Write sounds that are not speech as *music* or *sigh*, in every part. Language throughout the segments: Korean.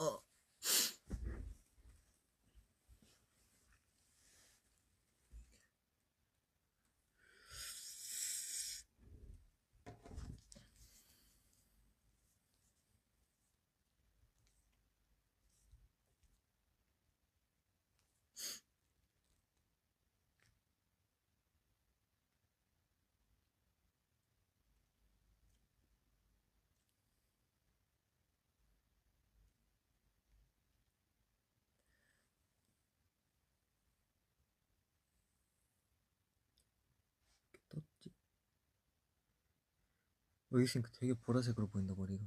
어. 있으니까 되게 보라색으로 보인다 머리가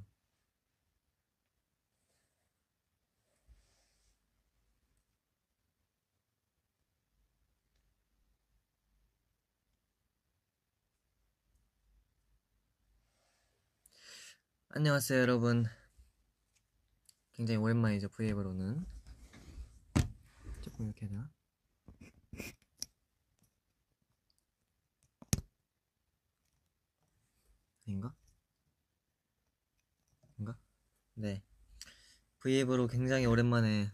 안녕하세요 여러분 굉장히 오랜만이죠 브이앱으로는 조금 이렇게 아닌가? 아닌가? 네 브이앱으로 굉장히 오랜만에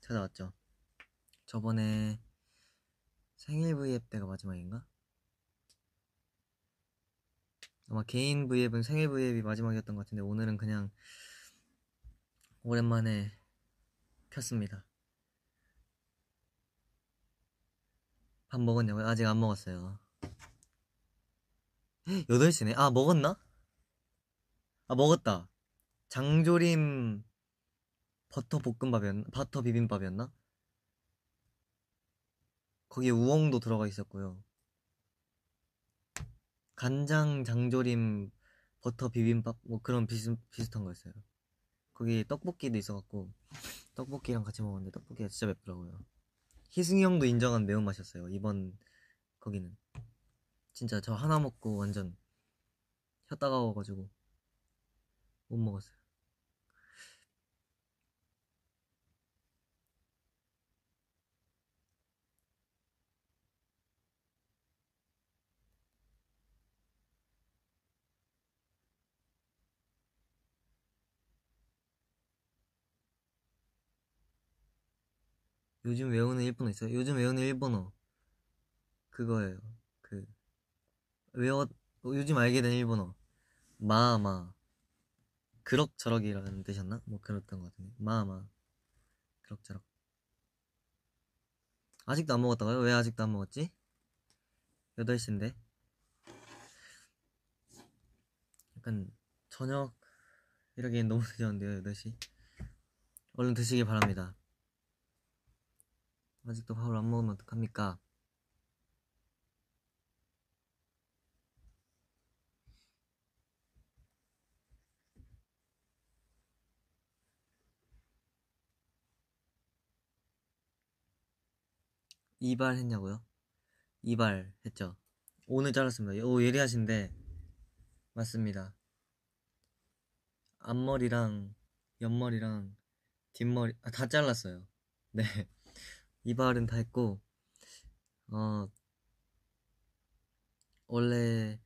찾아왔죠 저번에 생일 브이앱 때가 마지막인가? 아마 개인 브이앱은 생일 브이앱이 마지막이었던 것 같은데 오늘은 그냥 오랜만에 켰습니다. 밥 먹었냐고요? 아직 안 먹었어요. *gasps* 8시네? 아, 먹었나? 아, 먹었다. 장조림 버터 볶음밥이었나? 버터 비빔밥이었나? 거기에 우엉도 들어가 있었고요. 간장 장조림 버터 비빔밥 뭐 그런 비슷 비슷한 거였어요. 거기 떡볶이도 있어갖고 떡볶이랑 같이 먹었는데 떡볶이가 진짜 맵더라고요. 희승이 형도 인정한 매운맛이었어요. 이번 거기는 진짜 저 하나 먹고 완전 혀 따가워가지고 못 먹었어요. 요즘 외우는 일본어 있어요? 요즘 외우는 일본어 그거예요. 그 외워 요즘 알게 된 일본어 마마 그럭저럭이라는 뜻이었나? 뭐 그랬던 것 같은데 마마 그럭저럭 아직도 안 먹었다고요? 왜 아직도 안 먹었지? 8시인데 약간 저녁 이러기엔 너무 늦었는데요 8시 얼른 드시길 바랍니다 아직도 밥을 안 먹으면 어떡합니까? 이발 했냐고요? 이발 했죠. 오늘 잘랐습니다. 오 예리하신데 맞습니다. 앞머리랑 옆머리랑 뒷머리 아, 다 잘랐어요. 네. 이발은 다 했고 어 원래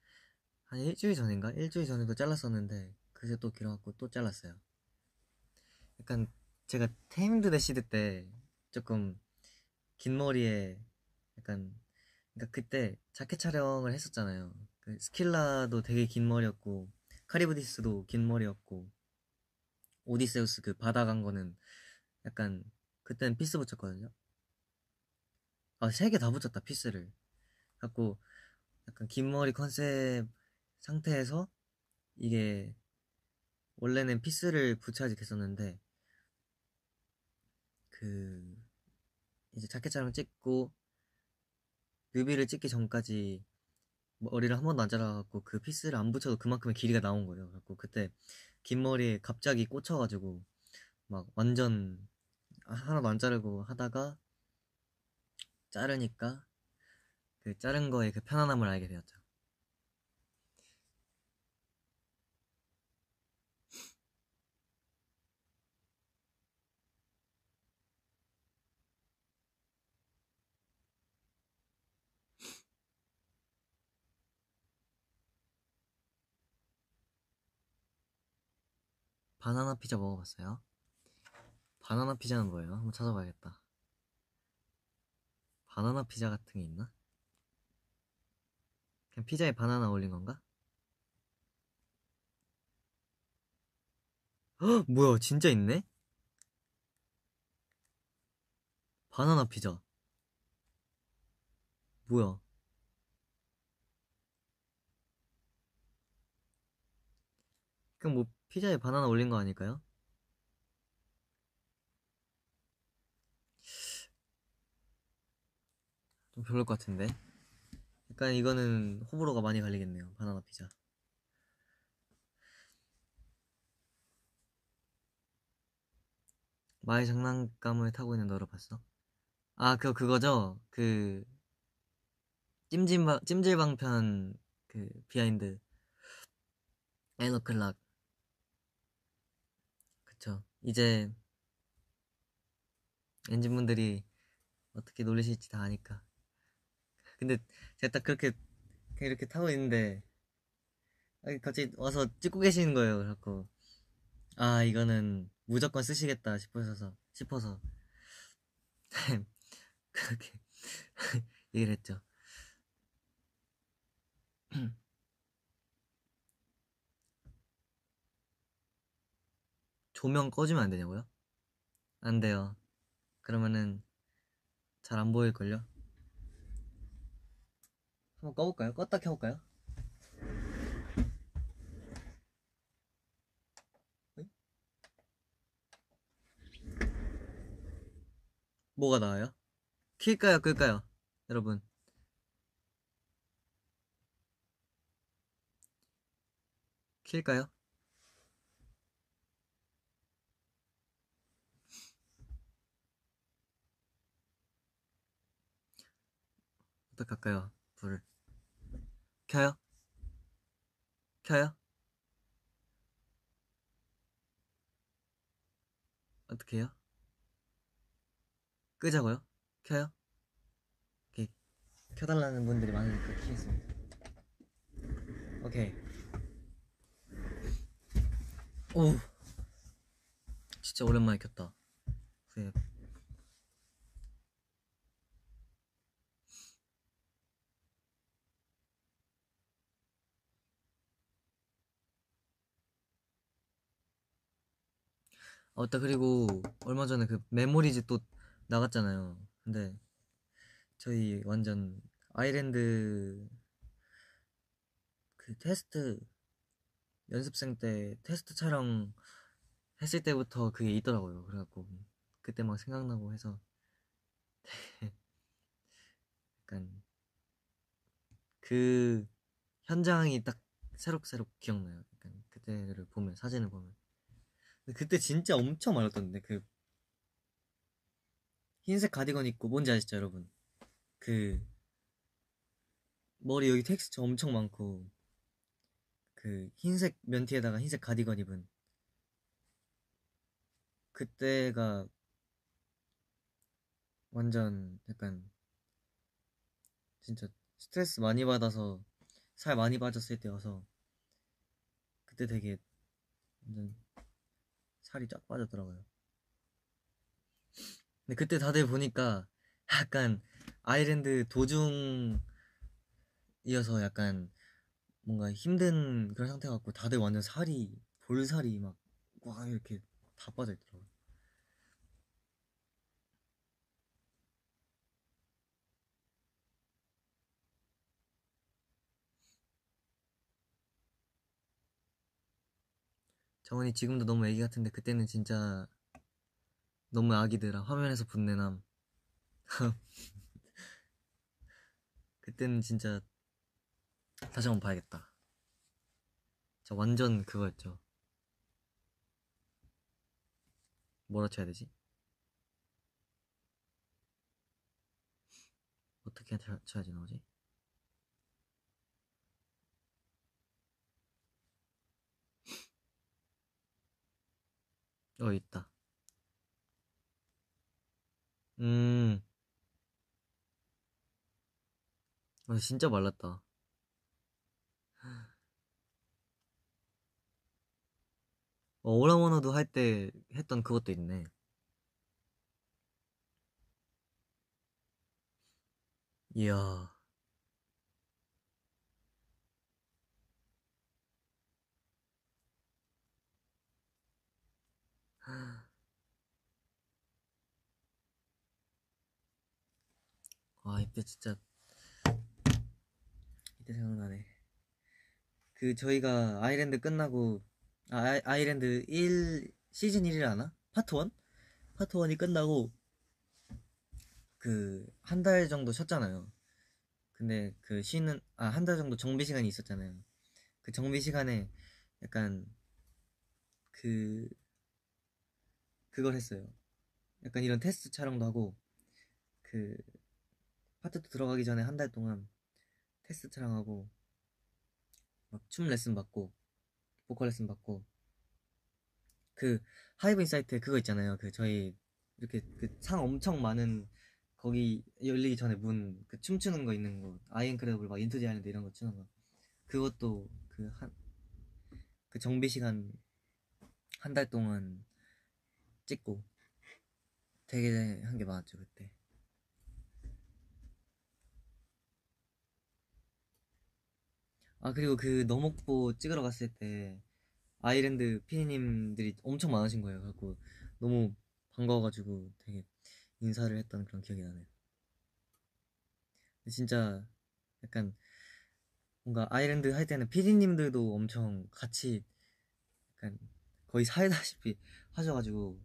한 일주일 전인가 일주일 전에도 잘랐었는데 그새 또 길어갖고 또 잘랐어요. 약간 제가 Tamed-Dashed 때 조금 긴 머리에 약간 그러니까 그때 자켓 촬영을 했었잖아요. 그 스킬라도 되게 긴 머리였고 카리브디스도 긴 머리였고 오디세우스 그 바다 간 거는 약간 그때는 피스 붙였거든요. 아, 세 개 다 붙였다, 피스를. 갖고, 약간 긴 머리 컨셉 상태에서, 이게, 원래는 피스를 붙여야지 됐었는데, 그, 이제 자켓 촬영 찍고, 뮤비를 찍기 전까지, 머리를 한 번도 안 잘라갖고, 그 피스를 안 붙여도 그만큼의 길이가 나온 거예요. 그래갖고, 그때, 긴 머리에 갑자기 꽂혀가지고, 막, 완전, 하나도 안 자르고 하다가, 자르니까 그 자른 거의 그 편안함을 알게 되었죠. 바나나 피자 먹어봤어요? 바나나 피자는 뭐예요? 한번 찾아봐야겠다. 바나나 피자 같은 게 있나? 그냥 피자에 바나나 올린 건가? 헉, 뭐야, 진짜 있네? 바나나 피자. 뭐야? 그럼 뭐 피자에 바나나 올린 거 아닐까요? 별로일 것 같은데. 약간 이거는 호불호가 많이 갈리겠네요. 바나나 피자. 마의 장난감을 타고 있는 너를 봤어? 아, 그 그거죠. 그 찜질방 찜질방 편 그 비하인드 EN-O'CLOCK 그쵸. 이제 ENGENE분들이 어떻게 놀리실지 다 아니까. 근데 제가 딱 그렇게 그냥 이렇게 타고 있는데 갑자기 와서 찍고 계시는 거예요. 그래갖고 아 이거는 무조건 쓰시겠다 싶어서 싶어서 *laughs* 그렇게 *laughs* 얘기를 했죠. *clears throat* 조명 꺼주면 안 되냐고요? 안 돼요. 그러면은 잘 안 보일걸요? 한번 꺼볼까요? 껐다 켜볼까요? 뭐가 나와요? 킬까요? 끌까요? 여러분. 킬까요? 어떡할까요? 불을. 켜요? 켜요? 어떻게 해요? 끄자고요? 켜요? 오케이. 켜달라는 분들이 많으니까 키겠습니다. 오케이. 오. 진짜 오랜만에 켰다. 그래. 아, 맞다. 그리고 얼마 전에 그 Memories 또 나갔잖아요. 근데 저희 완전 I-LAND 그 테스트 연습생 때 테스트 촬영 했을 때부터 그게 있더라고요. 그래갖고 그때 막 생각나고 해서 *laughs* 약간 그 현장이 딱 새록새록 기억나요. 약간 그때를 보면 사진을 보면 그때 진짜 엄청 많았던데 그 흰색 가디건 입고 뭔지 아시죠 여러분? 그 머리 여기 텍스처 엄청 많고 그 흰색 면티에다가 흰색 가디건 입은 그때가 완전 약간 진짜 스트레스 많이 받아서 살 많이 빠졌을 때여서 그때 되게 완전 살이 쫙 빠졌더라고요. 근데 그때 다들 보니까 약간 아일랜드 도중이어서 약간 뭔가 힘든 그런 상태 같고 다들 완전 살이 볼살이 막 와 이렇게 다 빠져 있더라고요. 정원이 지금도 너무 애기 같은데 그때는 진짜 너무 아기들아 화면에서 분내남 *laughs* 그때는 진짜 다시 한번 봐야겠다 저 완전 그거였죠 뭐라 쳐야 되지? 어떻게 쳐야지 나오지? 어, 있다. 음. 아, 진짜 말랐다. 어, 오라원어도 할 때 했던 그것도 있네. 이야. 아, 이때 진짜, 이때 생각나네. 그, 저희가 I-LAND 끝나고, 아, 아이, I-LAND 1, 시즌 1이라나? 파트 1? 파트 1이 끝나고, 그, 한 달 정도 쉬었잖아요. 근데 그 쉬는, 아, 한 달 정도 정비 시간이 있었잖아요. 그 정비 시간에 약간, 그, 그걸 했어요. 약간 이런 테스트 촬영도 하고, 그, 파트 2 들어가기 전에 한 달 동안 테스트 촬영하고, 막 춤 레슨 받고, 보컬 레슨 받고, 그, HYBE INSIGHT 그거 있잖아요. 그, 저희, 이렇게 그 상 엄청 많은, 거기 열리기 전에 문, 그 춤추는 거 있는 거, I&credible 막 Into the I-LAND 이런 거 추는 거. 그것도 그 한, 그 정비 시간 한 달 동안 찍고 되게 한 게 많았죠, 그때. 아, 그리고 그 너목보 찍으러 갔을 때 아일랜드 피디님들이 엄청 많으신 거예요. 그래갖고 너무 반가워가지고 되게 인사를 했던 그런 기억이 나네요. 진짜 약간 뭔가 아일랜드 할 때는 피디님들도 엄청 같이 약간 거의 사이다시피 *laughs* 하셔가지고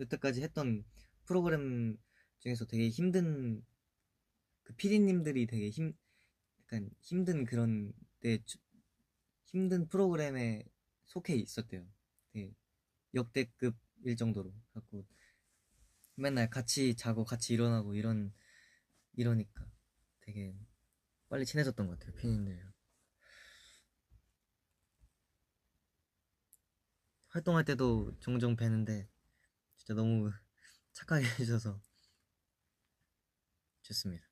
여태까지 했던 프로그램 중에서 되게 힘든 그 피디님들이 되게 힘 약간 힘든 그런 때 힘든 프로그램에 속해 있었대요. 되게 역대급일 정도로 갖고 맨날 같이 자고 같이 일어나고 이런 이러니까 되게 빨리 친해졌던 것 같아요 피디님들이랑 활동할 때도 종종 뵈는데 진짜 너무 *laughs* 착하게 해주셔서 좋습니다.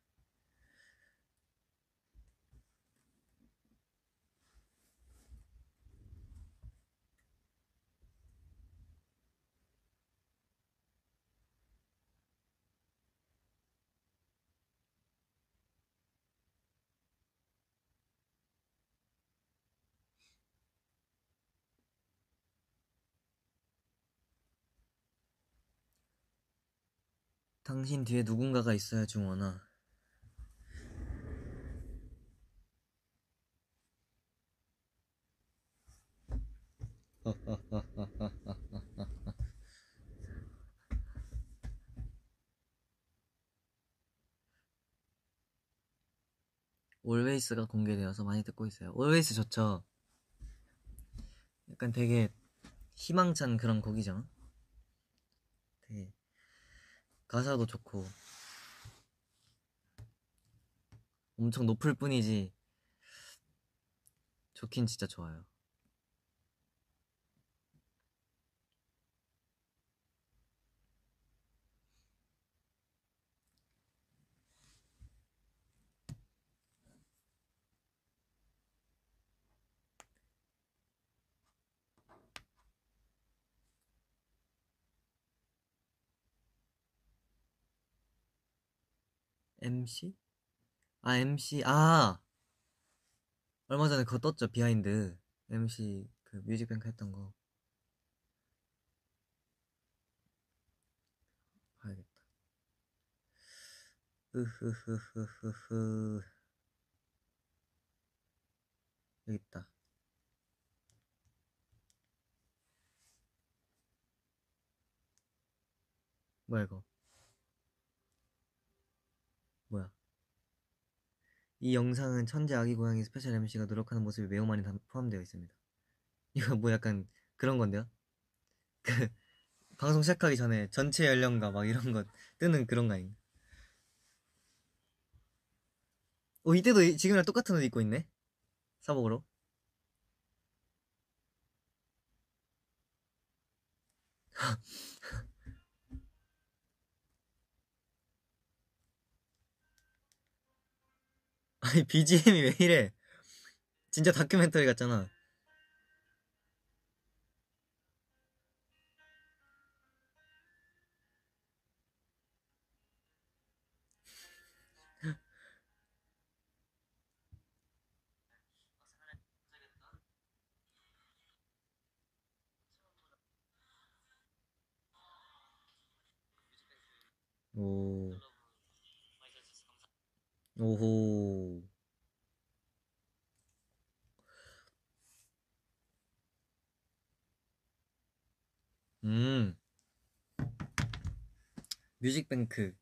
당신 뒤에 누군가가 있어야 중원아. 올웨이스가 *laughs* 공개되어서 많이 듣고 있어요. 올웨이스 좋죠. 약간 되게 희망찬 그런 곡이죠. 되게 가사도 좋고 엄청 높을 뿐이지 좋긴 진짜 좋아요. MC? 아, MC, 아! 얼마 전에 그거 떴죠, 비하인드. MC, 그 뮤직뱅크 했던 거. 봐야겠다. 으흐흐흐흐흐. 여기 있다. 뭐야, 이거. 뭐야? 이 영상은 천재 아기 고양이 special MC가 노력하는 모습이 매우 많이 포함되어 있습니다. *laughs* 이거 뭐 약간 그런 건데요? *laughs* 그 방송 시작하기 전에 전체 연령가 막 이런 거 뜨는 그런 거 아닌가? 오 이때도 지금이랑 똑같은 옷 입고 있네? 사복으로 *laughs* 아니 BGM이 왜 이래? 진짜 다큐멘터리 같잖아. 오. 오호. 음. 뮤직뱅크.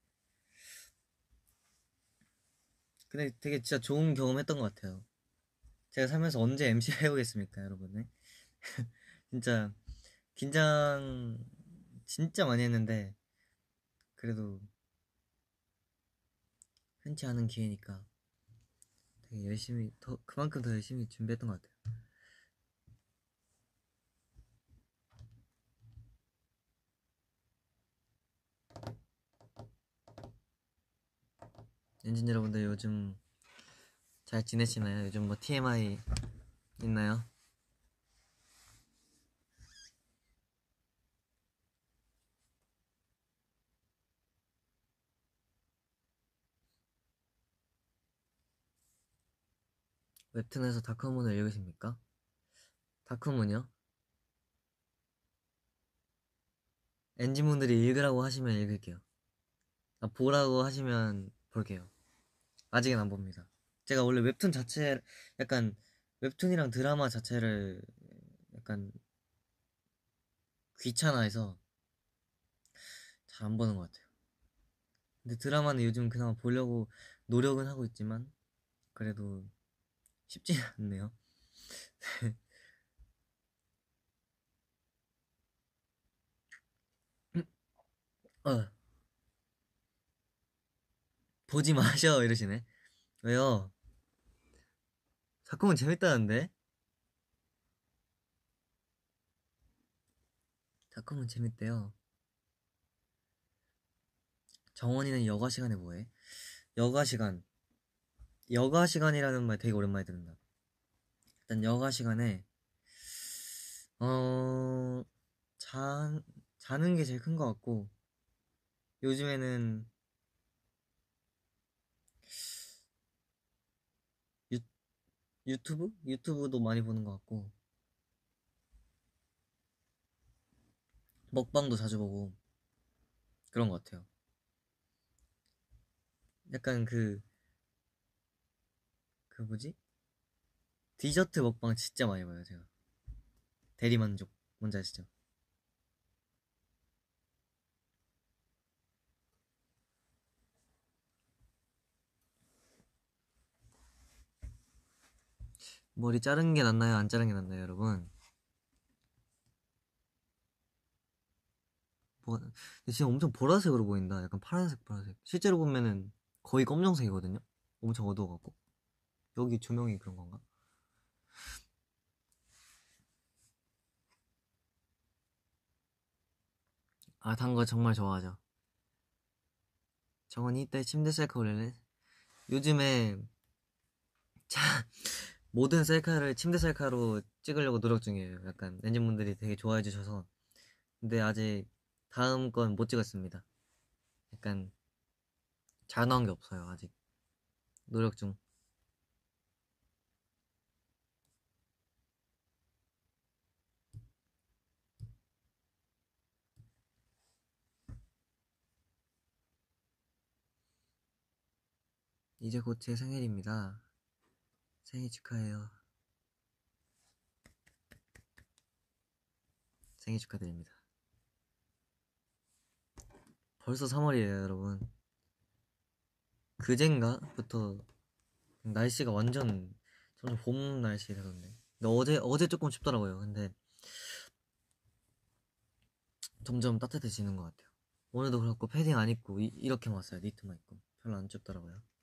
근데 되게 진짜 좋은 경험 했던 것 같아요. 제가 살면서 언제 MC 해보겠습니까, 여러분? *laughs* 진짜 긴장 진짜 많이 했는데 그래도 흔치 않은 기회니까 되게 열심히 더 그만큼 더 열심히 준비했던 것 같아요. 엔진 여러분들 요즘 잘 지내시나요? 요즘 뭐 TMI 있나요? 웹툰에서 다크문을 읽으십니까? 다크문이요? 엔진분들이 읽으라고 하시면 읽을게요. 아, 보라고 하시면 볼게요. 아직은 안 봅니다. 제가 원래 웹툰 자체 약간 웹툰이랑 드라마 자체를 약간 귀찮아해서 잘 안 보는 것 같아요. 근데 드라마는 요즘 그나마 보려고 노력은 하고 있지만 그래도 쉽지 않네요. 어. 보지 마셔 이러시네. 왜요? 자꾸만 재밌다는데? 자꾸만 재밌대요. 정원이는 여가 시간에 뭐해? 여가 시간. 여가 시간이라는 말 되게 오랜만에 듣는다. 일단 여가 시간에 어 자, 자는 게 제일 큰 것 같고 요즘에는 유, 유튜브? 유튜브도 많이 보는 것 같고 먹방도 자주 보고 그런 것 같아요. 약간 그, 그 뭐지? 디저트 먹방 진짜 많이 봐요, 제가. 대리만족. 뭔지 아시죠? 머리 자른 게 낫나요? 안 자른 게 낫나요, 여러분? 뭐, 지금 엄청 보라색으로 보인다. 약간 파란색, 파란색. 실제로 보면은 거의 검정색이거든요? 엄청 어두워갖고. 여기 조명이 그런 건가? 아, 단 거 정말 좋아하죠. 정원이 이때 침대 셀카 올릴래? 요즘에, 자, *laughs* 모든 셀카를 침대 셀카로 찍으려고 노력 중이에요. 약간 엔진분들이 되게 좋아해 주셔서. 근데 아직 다음 건 못 찍었습니다. 약간 잘 나온 게 없어요. 아직 노력 중. 이제 곧 제 생일입니다. 생일 축하해요. 생일 축하드립니다. 벌써 3월이에요, 여러분. 그젠가부터 날씨가 완전 점점 봄 날씨 되던데. 근데 어제 어제 조금 춥더라고요. 근데 점점 따뜻해지는 것 같아요. 오늘도 그렇고 패딩 안 입고 이, 렇게 왔어요. 니트만 입고 별로 안 춥더라고요.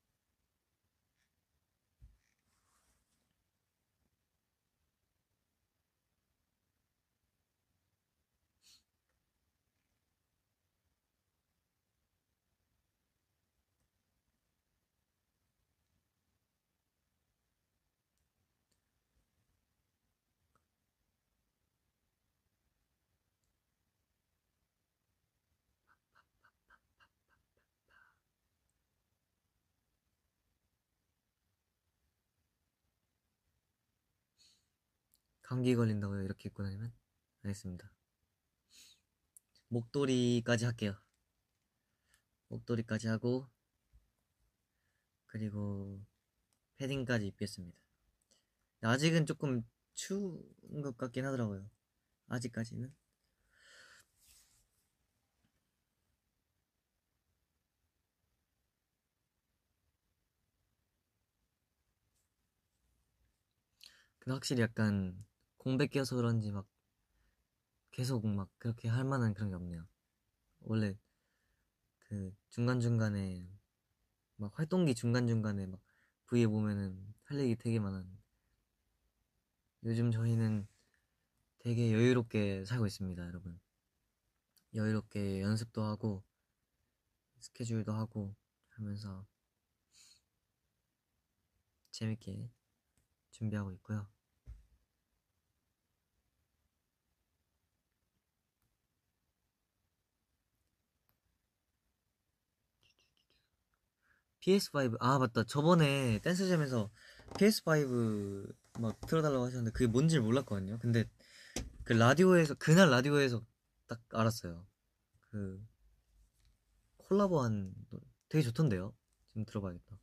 감기 걸린다고요? 이렇게 입고 다니면? 알겠습니다. 목도리까지 할게요. 목도리까지 하고 그리고 패딩까지 입겠습니다. 아직은 조금 추운 것 같긴 하더라고요. 아직까지는. 근데 확실히 약간 공백 껴서 그런지 막 계속 막 그렇게 할 만한 그런 게 없네요. 원래 그 중간중간에 막 활동기 중간중간에 막 V에 보면은 할 얘기 되게 많았는데 요즘 저희는 되게 여유롭게 살고 있습니다, 여러분. 여유롭게 연습도 하고 스케줄도 하고 하면서 재밌게 준비하고 있고요. PS5 아 맞다. 저번에 댄스잼에서 PS5 막 틀어달라고 하셨는데 그게 뭔지 몰랐거든요. 근데 그 라디오에서 그날 라디오에서 딱 알았어요. 그 콜라보한 되게 좋던데요? 지금 들어봐야겠다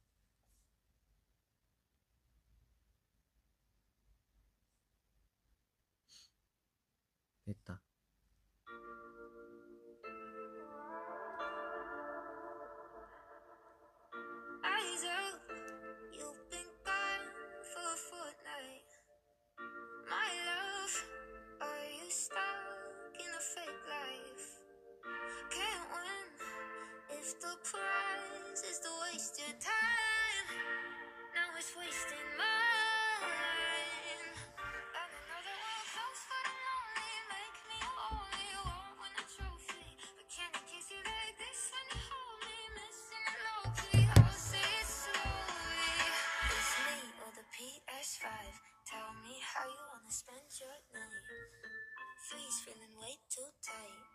If the prize is to waste your time, now it's wasting mine. For the make me only want trophy. But can kiss you like this when you hold me? Missing slowly. It's me or the PS5. Tell me how you wanna spend your night. Freeze, feeling way too tight.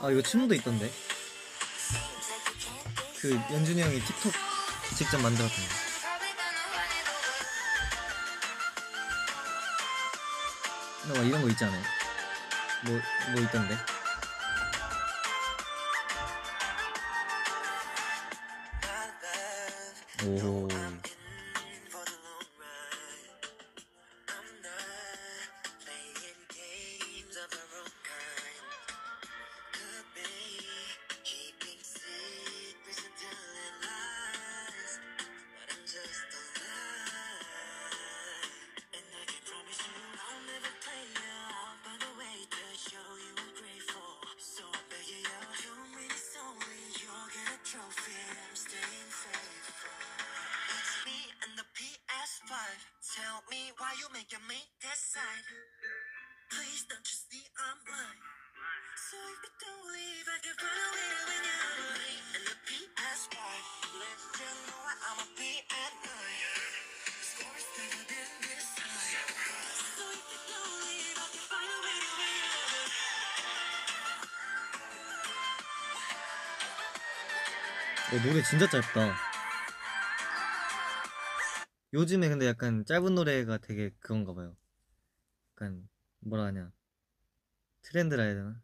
아 이거 친구도 있던데. 그 연준이 형이 틱톡 직접 만들었던 거. 어, 이런 거 있잖아요? 뭐, 뭐 있던데? 오 노래 진짜 짧다. 요즘에 근데 약간 짧은 노래가 되게 그건가 봐요. 약간 뭐라 하냐. 트렌드라 해야 되나?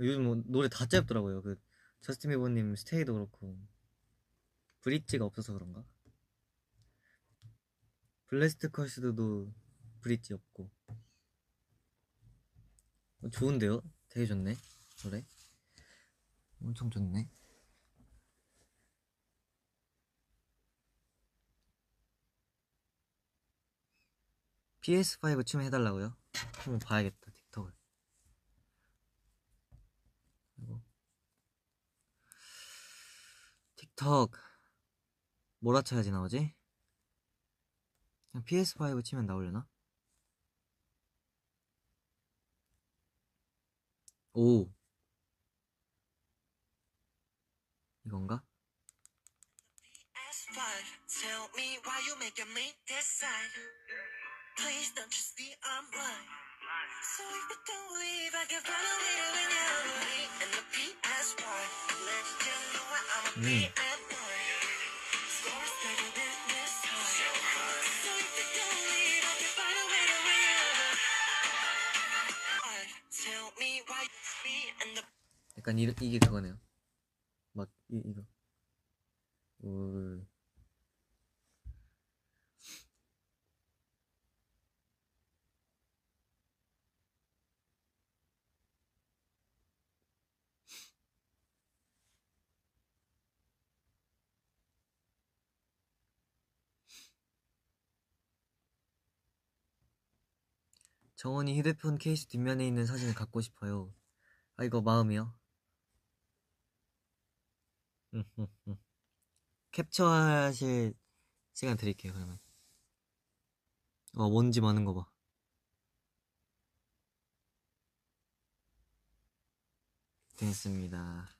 요즘 뭐 노래 다 짧더라고요. 그 저스틴 비버님 스테이도 그렇고 브릿지가 없어서 그런가? 블레스트 컬스도 브릿지 없고 어, 좋은데요? 되게 좋네 노래 엄청 좋네 PS5 춤 해달라고요? 한번 봐야겠다 틱톡을 그리고 틱톡 뭐라 쳐야지 나오지? 그냥 PS5 치면 나오려나? 오 이건가? Please don't just be online. So if you don't leave, I can run away to when you're away. And the PS1, let you know what I'm a mm. PM1. Scores better than this time. So if you don't leave, I can run away to when you're away. Tell me why me and the. 약간 이, 이게 그거네요. 막 이, 이거. 울. 정원이 휴대폰 케이스 뒷면에 있는 사진을 갖고 싶어요. 아 이거 마음이요? *laughs* 캡처하실 시간 드릴게요 그러면. 와 먼지 많은 거 봐. 됐습니다.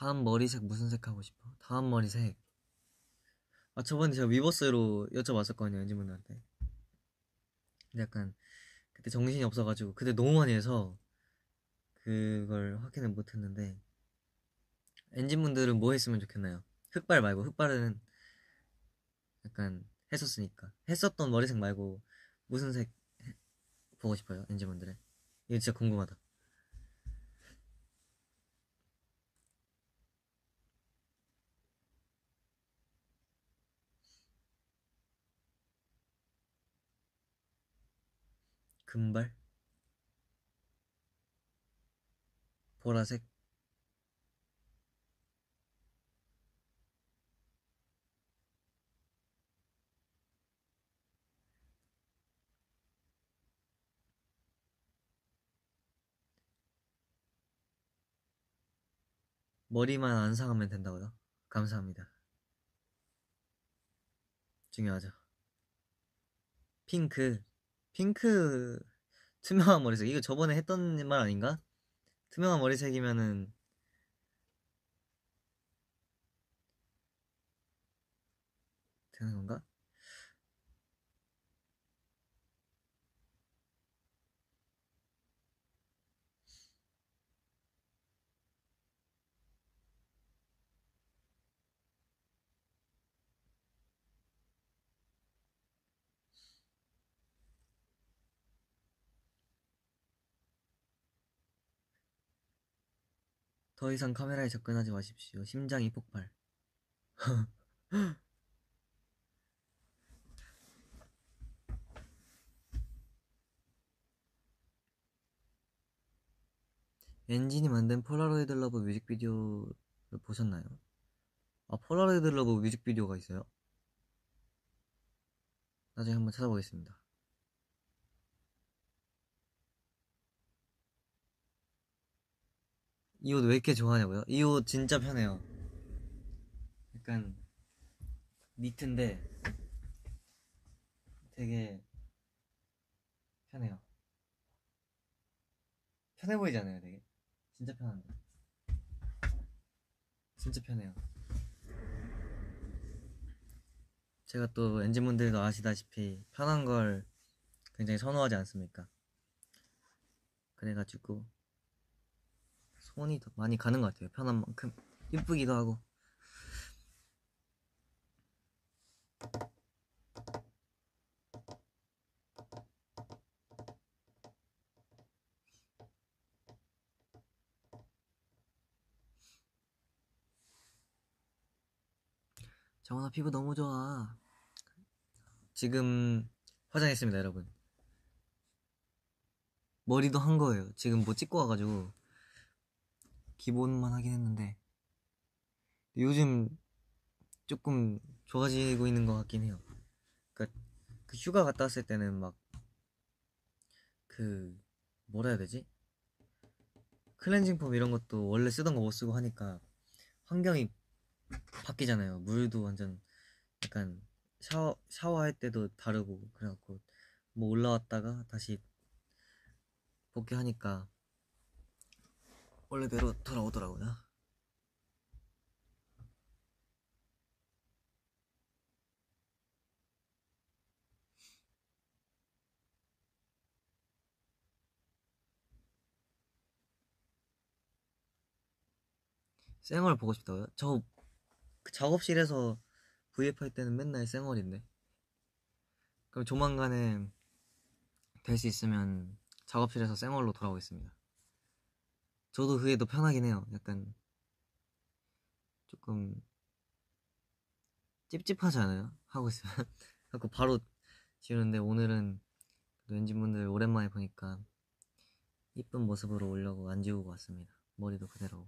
다음 머리색 무슨 색 하고 싶어? 다음 머리색. 아, 저번에 제가 위버스로 여쭤봤었거든요, 엔진분들한테. 근데 약간, 그때 정신이 없어가지고, 그때 너무 많이 해서, 그걸 확인을 못 했는데, 엔진분들은 뭐 했으면 좋겠나요? 흑발 말고, 흑발은 약간 했었으니까. 했었던 머리색 말고, 무슨 색 보고 싶어요, 엔진분들은? 이거 진짜 궁금하다. 금발 보라색 머리만 안 상하면 된다고요? 감사합니다. 중요하죠. 핑크 핑크 투명한 머리색 이거 저번에 했던 말 아닌가? 투명한 머리색이면은 되는 건가? 더 이상 카메라에 접근하지 마십시오. 심장이 폭발. *laughs* ENGENE이 만든 Polaroid Love 뮤직비디오를 보셨나요? 아, Polaroid Love 뮤직비디오가 있어요? 나중에 한번 찾아보겠습니다. 이 옷 왜 이렇게 좋아하냐고요? 이 옷 진짜 편해요. 약간 니트인데 되게 편해요. 편해 보이잖아요, 되게. 진짜 편한데. 진짜 편해요. 제가 또 엔진분들도 아시다시피 편한 걸 굉장히 선호하지 않습니까? 그래가지고 손이 더 많이 가는 것 같아요. 편한 만큼 이쁘기도 하고. 정원아 피부 너무 좋아. 지금 화장했습니다, 여러분. 머리도 한 거예요. 지금 뭐 찍고 와가지고 기본만 하긴 했는데 요즘 조금 좋아지고 있는 것 같긴 해요. 그러니까 그 휴가 갔다 왔을 때는 막 그 뭐라 해야 되지? 클렌징 폼 이런 것도 원래 쓰던 거 못 쓰고 하니까 환경이 바뀌잖아요. 물도 완전 약간 샤워 샤워할 때도 다르고 그래갖고 뭐 올라왔다가 다시 복귀하니까 원래대로 돌아오더라고요. 쌩얼 보고 싶다고요? 저그 작업실에서 VF 할 때는 맨날 쌩얼인데. 그럼 조만간에 될 수 있으면 작업실에서 쌩얼로 돌아오겠습니다. 저도 그게 더 편하긴 해요. 약간 조금 찝찝하지 않아요? 하고 있으면. *laughs* 자꾸 바로 지우는데 오늘은 왠지분들 오랜만에 보니까 이쁜 모습으로 오려고 안 지우고 왔습니다. 머리도 그대로.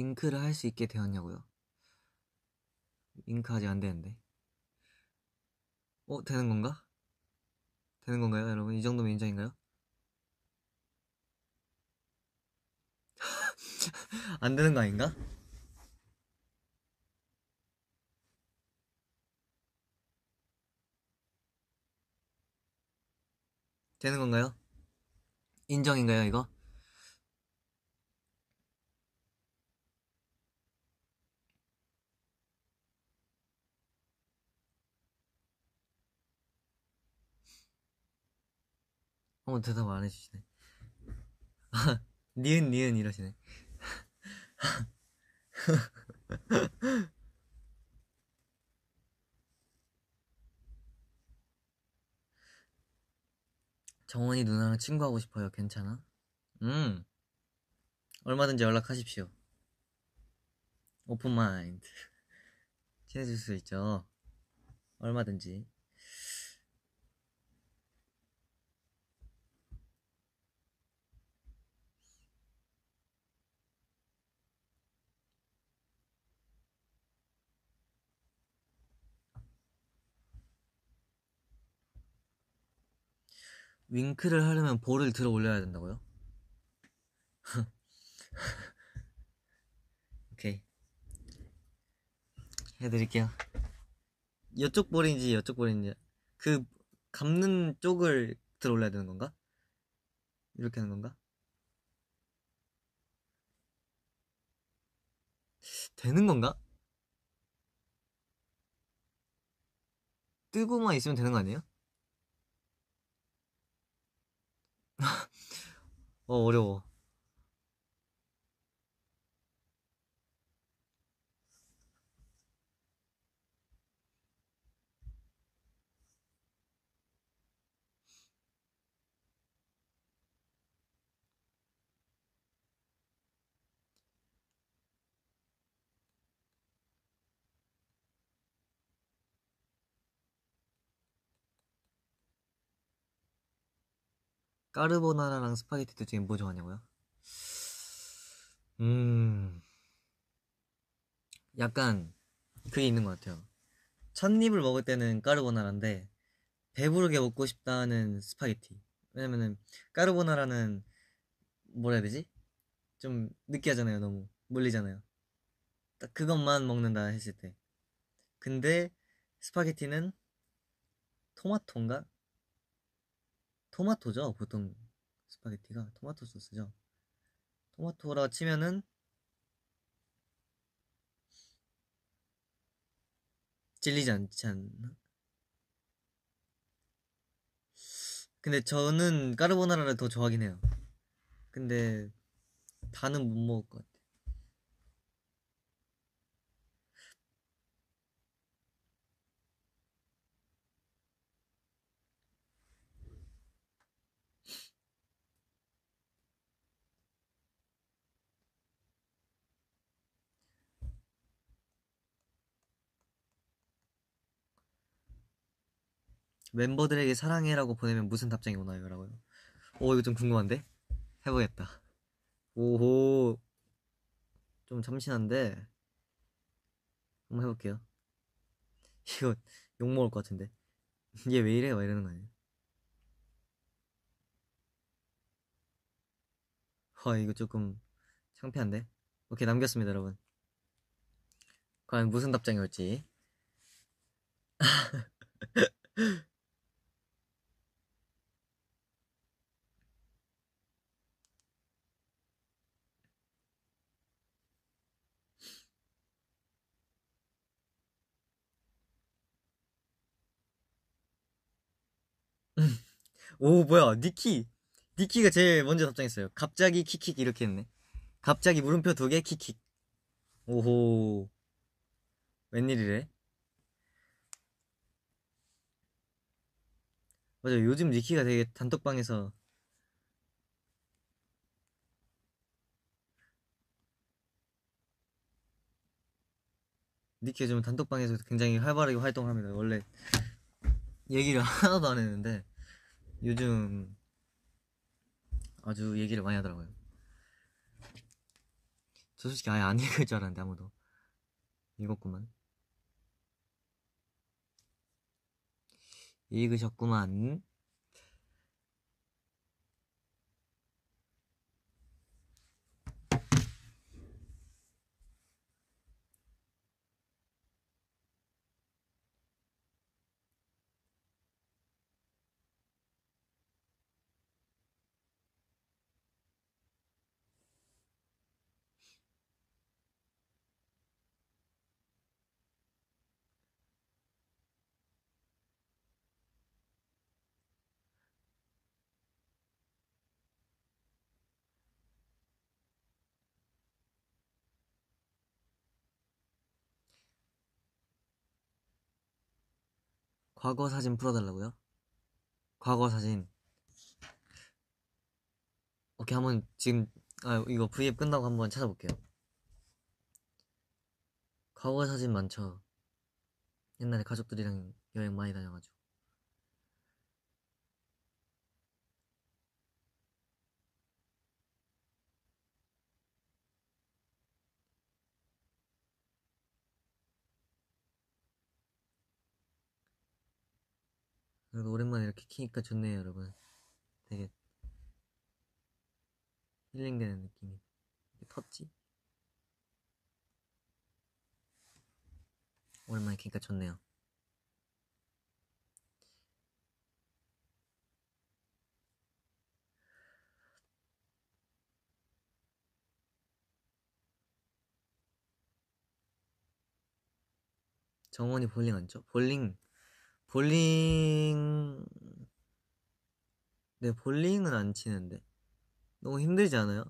윙크를 할 수 있게 되었냐고요? 윙크 아직 안 되는데. 어, 되는 건가? 되는 건가요, 여러분? 이 정도면 인정인가요? *laughs* 안 되는 거 아닌가? 되는 건가요? 인정인가요, 이거? 어, 대답 안 해주시네. *laughs* 니은, 니은 이러시네. *laughs* 정원이 누나랑 친구하고 싶어요. 괜찮아? 음. 얼마든지 연락하십시오. 오픈 마인드. *laughs* 친해질 수 있죠. 얼마든지. 윙크를 하려면 볼을 들어 올려야 된다고요? *laughs* 오케이. 해드릴게요. 이쪽 볼인지 이쪽 볼인지 그 감는 쪽을 들어 올려야 되는 건가? 이렇게 하는 건가? 되는 건가? 뜨고만 있으면 되는 거 아니에요? *laughs* 어, 어려워. 까르보나라랑 스파게티 둘 중에 뭐 좋아하냐고요? 음, 약간 그게 있는 것 같아요. 첫 입을 먹을 때는 까르보나라인데 배부르게 먹고 싶다는 스파게티. 왜냐면은 까르보나라는 뭐라 해야 되지? 좀 느끼하잖아요, 너무 물리잖아요. 딱 그것만 먹는다 했을 때. 근데 스파게티는 토마토인가? 토마토죠 보통 스파게티가. 토마토 소스죠. 토마토라 치면은 질리지 않지 않나? 근데 저는 까르보나라를 더 좋아하긴 해요. 근데 다는 못 먹을 것 같아 멤버들에게 사랑해라고 보내면 무슨 답장이 오나요? 라고요. 오, 이거 좀 궁금한데? 해보겠다. 오호. 좀 참신한데. 한번 해볼게요. *laughs* 이거 욕먹을 것 같은데 얘 왜 이래? 막 이러는 거 아니야? 아 이거 조금 창피한데? 오케이 남겼습니다 여러분 과연 무슨 답장이 올지 오 뭐야 니키. 니키가 제일 먼저 답장했어요. 갑자기 킥킥 이렇게 했네. 갑자기 물음표 두 개 킥킥. 오호. 웬일이래? 맞아 요즘 니키가 되게 단톡방에서 니키가 요즘 단톡방에서 굉장히 활발하게 활동합니다. 원래 얘기를 *laughs* 하나도 안 했는데 요즘 아주 얘기를 많이 하더라고요. 저 솔직히 아예 안 *laughs* 읽을 줄 알았는데 아무도 읽었구만. 읽으셨구만. 과거 사진 풀어달라고요? 과거 사진. 오케이, 한번 지금, 아, 이거 V앱 끝나고 한번 찾아볼게요. 과거 사진 많죠? 옛날에 가족들이랑 여행 많이 다녀가지고. 그래도 오랜만에 이렇게 키니까 좋네요, 여러분. 되게 힐링되는 느낌이. 텄지? 오랜만에 키니까 좋네요. 정원이 볼링 안 쳐? 볼링 볼링 네 볼링은 안 치는데. 너무 힘들지 않아요?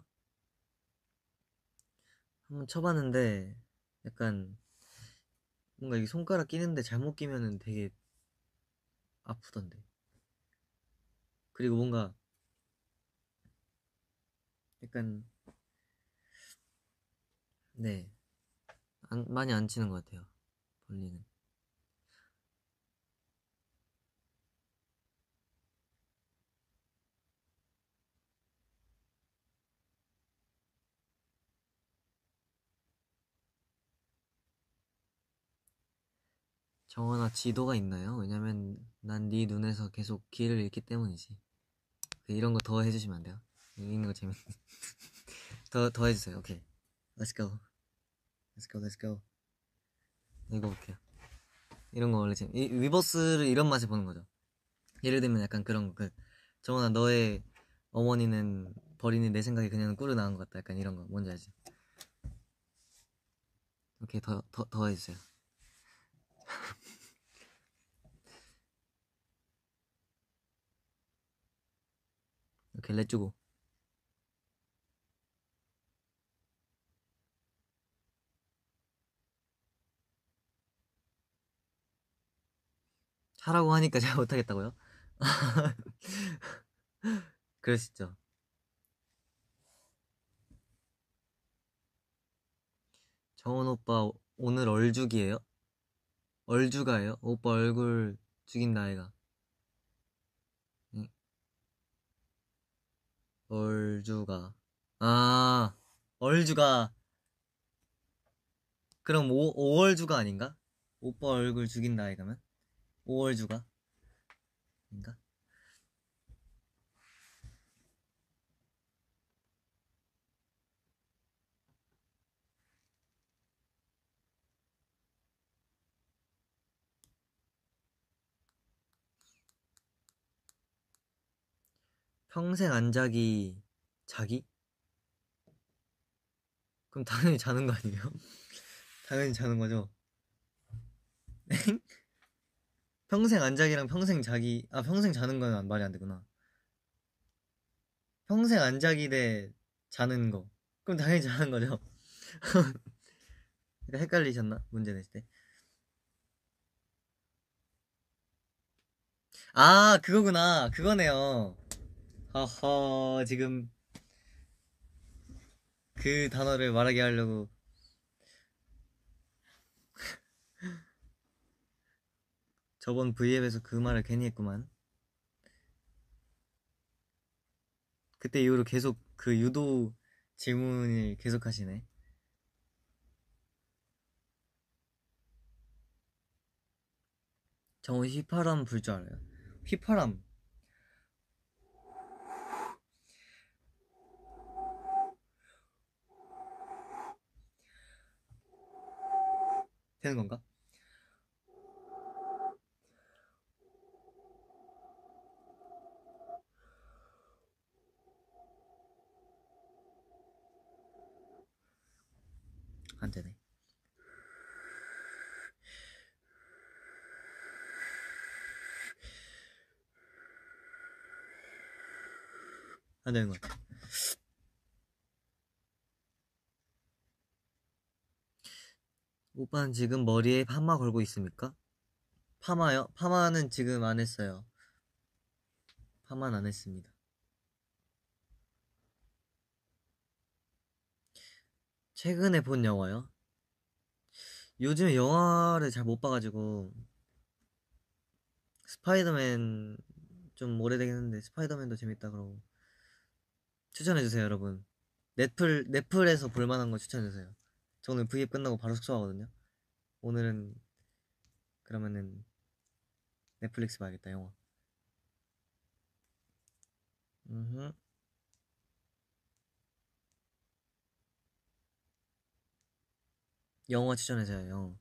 한번 쳐봤는데 약간 뭔가 이 손가락 끼는데 잘못 끼면은 되게 아프던데. 그리고 뭔가 약간 네 안, 많이 안 치는 것 같아요 볼링은 정원아 지도가 있나요? 왜냐면 난 네 눈에서 계속 길을 잃기 때문이지. 그 이런 거 더 해주시면 안 돼요? 읽는 거 재밌 *laughs* 더, 더 해주세요. 오케이. Let's go. Let's go Let's go. 읽어볼게요. 이런 거 원래 재밌 이, 위버스를 이런 맛에 보는 거죠. 예를 들면 약간 그런 거 그, 정원아 너의 어머니는 버리는 내 생각에 그냥 꿀을 나은 것 같다. 약간 이런 거. 뭔지 알지? 오케이 더, 더, 더 해주세요 *laughs* 이렇게 렛주고 하라고 하니까 잘 *laughs* 못하겠다고요? *laughs* 있죠. 정원 오빠 오늘 얼죽이에요? 얼죽아예요? 오빠 얼굴 죽인다 아이가. 얼죽아. 아, 얼죽아. 그럼 오, 오월주가 아닌가? 오빠 얼굴 죽인다 이거면 5월 주가 인가? 평생 안 자기 자기? 그럼 당연히 자는 거 아니에요? *laughs* 당연히 자는 거죠. *laughs* 평생 안 자기랑 평생 자기 아 평생 자는 건 말이 안 되구나. 평생 안 자기 대 자는 거. 그럼 당연히 자는 거죠. *laughs* 헷갈리셨나? 문제 냈을 때. 아, 그거구나. 그거네요. 허허, 지금 그 단어를 말하게 하려고 *laughs* 저번 V앱에서 그 말을 괜히 했구만. 그때 이후로 계속 그 유도 질문을 계속 하시네. 정우 휘파람 불 줄 알아요? 휘파람 되는 건가? 안 되네. 안 되는 것 같아. 오빠는 지금 머리에 파마 걸고 있습니까? 파마요? 파마는 지금 안 했어요. 파마는 안 했습니다. 최근에 본 영화요? 요즘에 영화를 잘 못 봐가지고 스파이더맨 좀 오래되긴 했는데 스파이더맨도 재밌다 그러고 추천해주세요 여러분 넷플 넷플에서 볼만한 거 추천해주세요 저는 V앱 끝나고 바로 숙소 가거든요. 오늘은 그러면은 넷플릭스 봐야겠다 영화. 음흠. 영화 추천해줘요 영화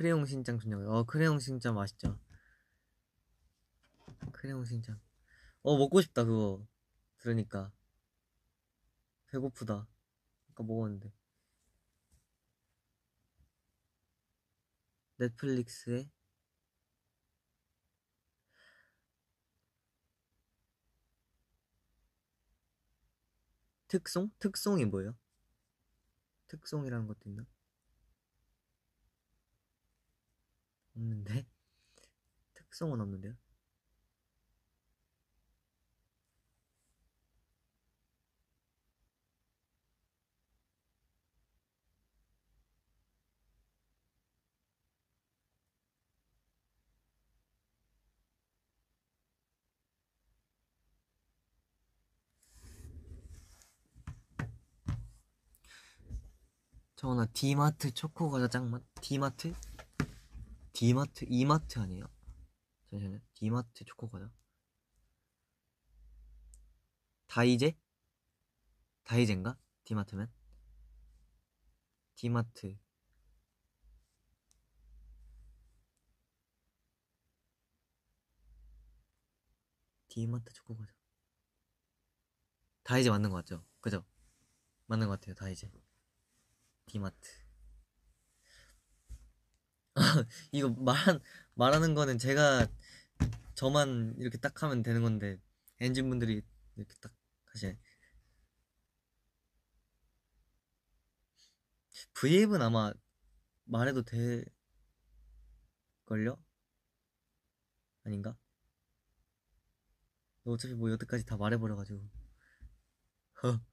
크레용 신장 준영 어 크레용 신장 맛있죠. 크레용 신장. 어 먹고 싶다 그거. 들으니까. 배고프다. 아까 먹었는데. 넷플릭스에? 특송? 특송이 뭐예요? 특송이라는 것도 있나? 없는데? 특성은 없는데요? 정원아 디마트 초코 과자 짱맛 디마트? 디마트? 이마트 아니에요? 잠시만요 디마트 초코 과자 다이제? 다이제인가? 디마트면? 디마트 디마트 초코 과자 다이제 맞는 것 같죠? 그죠? 맞는 것 같아요 다이제 디마트 *laughs* 이거 말 말하는 거는 제가 저만 이렇게 딱 하면 되는 건데 엔진 분들이 이렇게 딱 하시네. V앱은 아마 말해도 될 걸요? 아닌가? 어차피 뭐 여태까지 다 말해버려가지고 *laughs*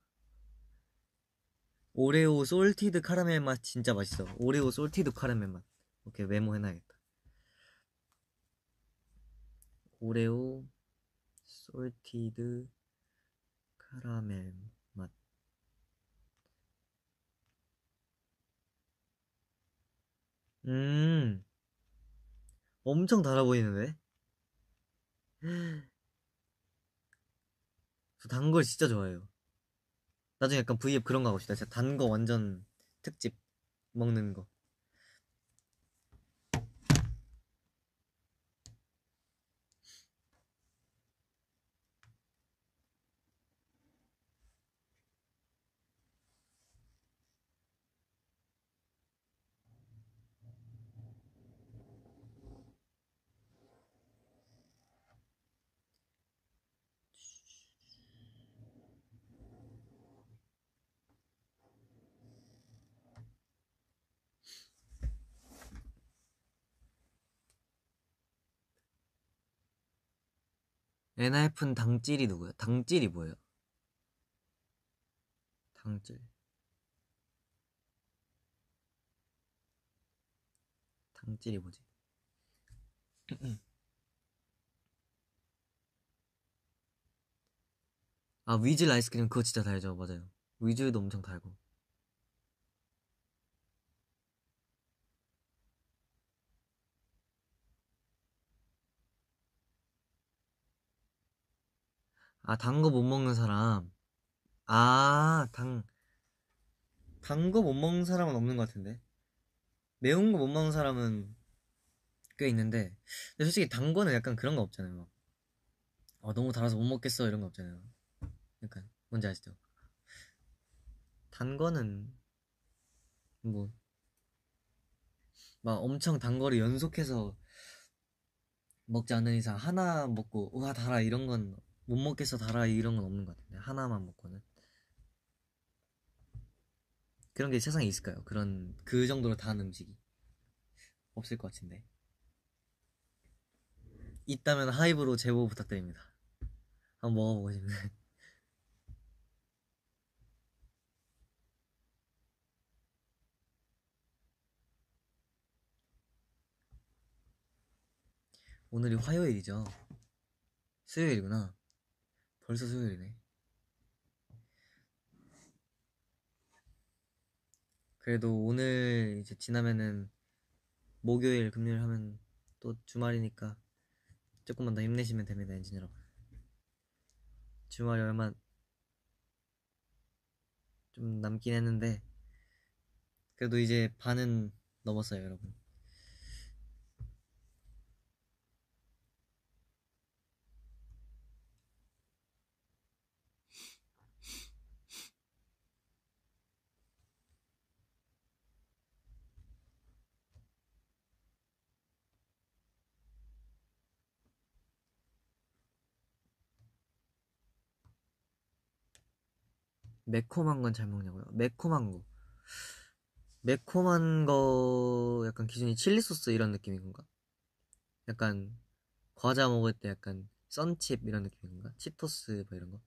Oreo salted caramel 맛 진짜 맛있어. Oreo salted caramel 맛. 오케이 메모해놔야겠다. Oreo salted caramel 맛. 음, 엄청 달아 보이는데? 저 *gasps* 단 걸 진짜 좋아해요. 나중에 약간 V앱 그런 거 하고 싶다. 진짜 단 거 완전 특집 먹는 거. 엔하이픈 당찔이 누구야? 당찔이 뭐예요? 당찔. 당찔이 뭐지? *clears throat* 아 위즐 아이스크림 그거 진짜 달죠 맞아요 위즐도 엄청 달고 아, 단 거 못 먹는 사람. 아, 당, 단 거 못 먹는 사람은 없는 것 같은데. 매운 거 못 먹는 사람은 꽤 있는데. 근데 솔직히 단 거는 약간 그런 거 없잖아요. 막. 아, 너무 달아서 못 먹겠어. 이런 거 없잖아요. 약간, 뭔지 아시죠? 단 거는, 뭐, 막 엄청 단 거를 연속해서 먹지 않는 이상 하나 먹고, 우와, 달아. 이런 건 못 먹겠어 달아 이런 건 없는 것 같은데 하나만 먹고는 그런 게 세상에 있을까요? 그런 그 정도로 단 음식이 없을 것 같은데 있다면 하이브로 제보 부탁드립니다. 한번 먹어보고 싶네. *laughs* 오늘이 화요일이죠. 수요일이구나. 벌써 수요일이네. 그래도 오늘 이제 지나면은 목요일, 금요일 하면 또 주말이니까 조금만 더 힘내시면 됩니다, 여러분. 주말이 얼마 좀 남긴 했는데 그래도 이제 반은 넘었어요, 여러분. 매콤한 건 잘 먹냐고요? 매콤한 거. 매콤한 거 약간 기준이 칠리 소스 이런 느낌인 건가? 약간 과자 먹을 때 약간 썬칩 이런 느낌인 건가? 치토스 뭐 이런 거.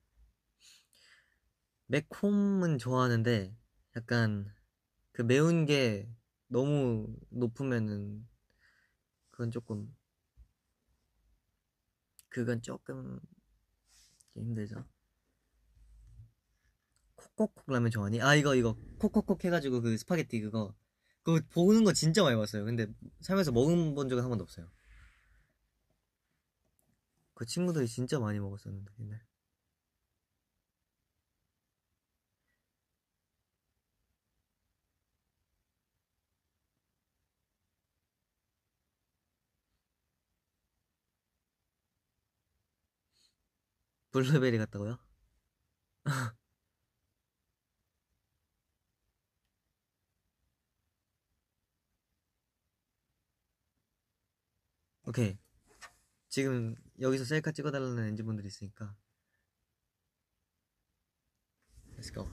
매콤은 좋아하는데 약간 그 매운 게 너무 높으면은 그건 조금 그건 조금 힘들죠. 콕콕콕 라면 좋아하니? 아 이거 이거 콕콕콕 해가지고 그 스파게티 그거 그거 보는 거 진짜 많이 봤어요. 근데 살면서 먹어 본 적은 한 번도 없어요. 그 친구들이 진짜 많이 먹었었는데 옛날. 블루베리 같다고요? *laughs* 오케이. 지금 여기서 셀카 찍어달라는 엔지분들이 있으니까. Let's go.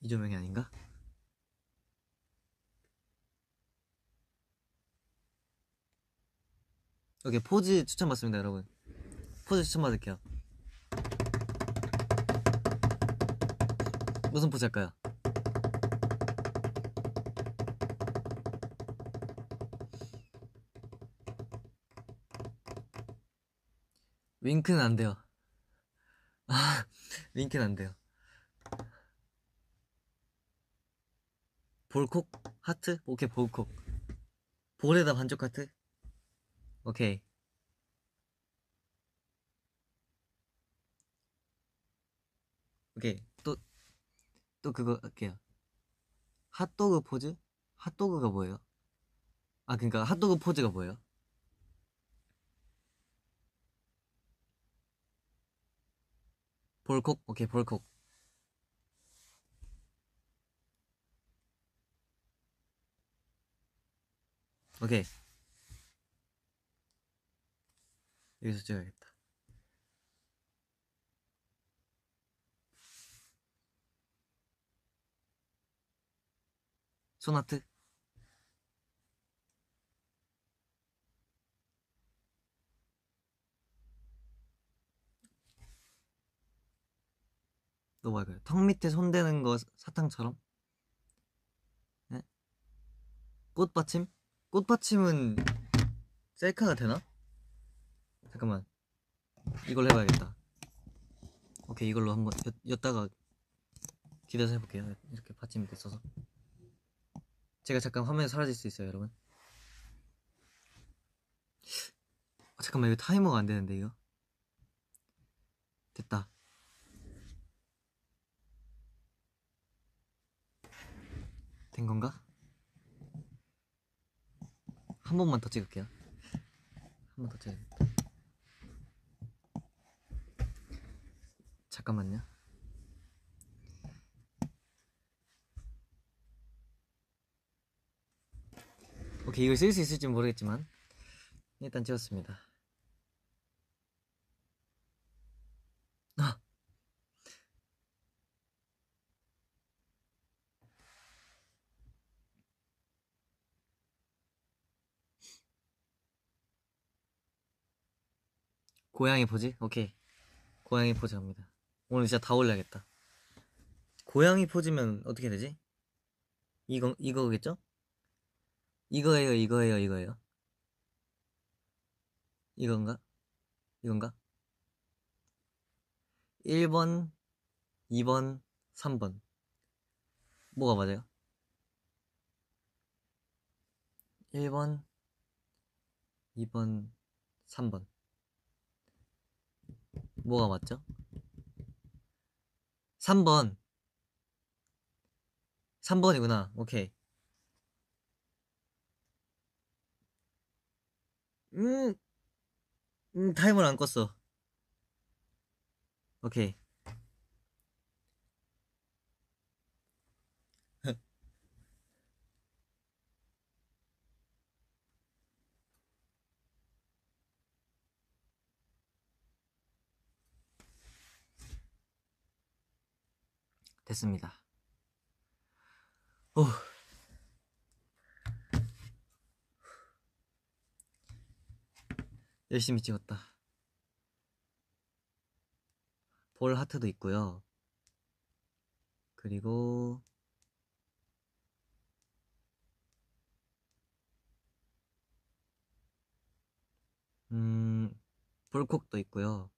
이조명이 아닌가? 오케이, 포즈 추천 받습니다, 여러분. 포즈 추천 받을게요. 무슨 포즈 할까요? 윙크는 안 돼요. *laughs* 아, 윙크는 안 돼요. 볼콕 하트? 오케이 볼콕. 볼에다 반쪽 하트? 오케이. 오케이. 또, 또 그거 할게요. 핫도그 포즈? 핫도그가 뭐예요? 아, 그니까 핫도그 포즈가 뭐예요? 볼콕? 오케이, 볼콕. 오케이. 여기서 찍어야겠다. 소나트? 너 말고요. 턱 밑에 손 대는 거 사탕처럼? 네? 꽃받침? 꽃받침은 셀카가 되나? 잠깐만 이걸 해봐야겠다 오케이 이걸로 한번 엿, 엿다가 기대서 해볼게요 이렇게 받침이 됐어서 제가 잠깐 화면에 사라질 수 있어요 여러분 아, 잠깐만 이거 타이머가 안 되는데 이거 됐다 된 건가? 한 번만 더 찍을게요. 한 번 더 찍어야겠다. 잠깐만요. 오케이 이걸 쓸 수 있을지 모르겠지만 일단 찍었습니다 아 고양이 포즈? 오케이 고양이 포즈 갑니다 오늘 진짜 다 올려야겠다 고양이 포즈면 어떻게 되지? 이거, 이거겠죠? 이거예요 이거예요 이거예요 이건가? 이건가? 1번 2번 3번 뭐가 맞아요? 1번 2번 3번 뭐가 맞죠? 3번. 3번이구나. 오케이. 음, 음 타이머를 안 껐어. 오케이 됐습니다. 오. 열심히 찍었다. 볼 하트도 있고요. 그리고 음, 볼콕도 있고요.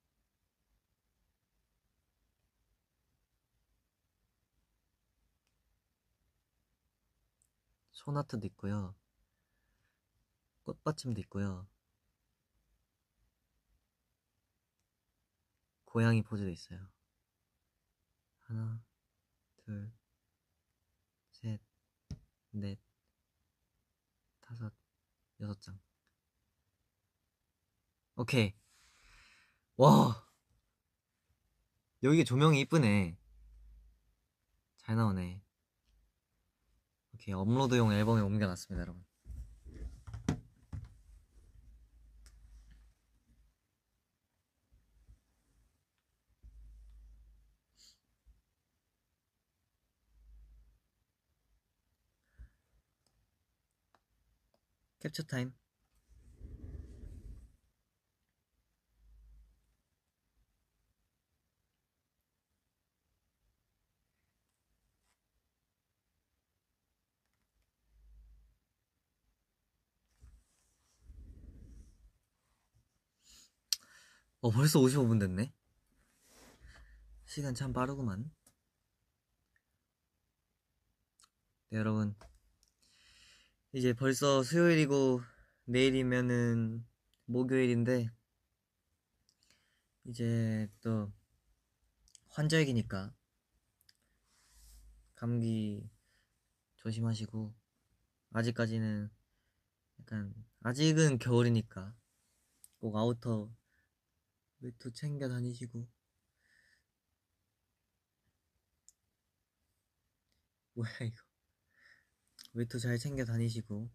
소나트도 있고요. 꽃받침도 있고요. 고양이 포즈도 있어요. 하나, 둘, 셋, 넷, 다섯, 여섯 장. 오케이. 와! 여기 조명이 이쁘네. 잘 나오네. 오케이 업로드용 앨범에 옮겨놨습니다 여러분. 캡처 타임 어, 벌써 55분 됐네? 시간 참 빠르구만. 네, 여러분. 이제 벌써 수요일이고, 내일이면은 목요일인데, 이제 또 환절기니까, 감기 조심하시고, 아직까지는 약간, 아직은 겨울이니까, 꼭 outer 외투 챙겨 다니시고, 뭐야 이거. 외투 잘 챙겨 다니시고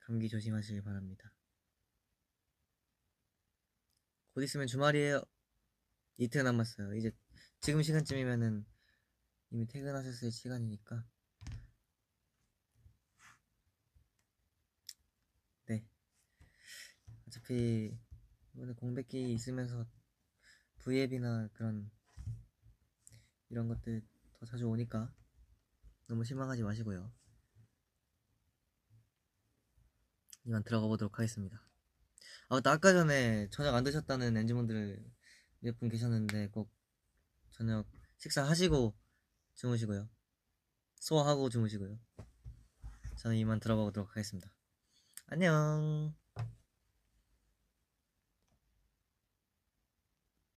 감기 조심하시길 바랍니다. 곧 있으면 주말이에요. 이틀 남았어요. 이제 지금 시간쯤이면은 이미 퇴근하셨을 시간이니까. 네. 어차피 이번에 공백기 있으면서 V앱이나 그런 이런 것들 더 자주 오니까 너무 실망하지 마시고요. 이만 들어가 보도록 하겠습니다. 아, 맞다. 아까 전에 저녁 안 드셨다는 엔지분들 몇 분 계셨는데 꼭 저녁 식사하시고 주무시고요. 소화하고 주무시고요. 저는 이만 들어가 보도록 하겠습니다. 안녕.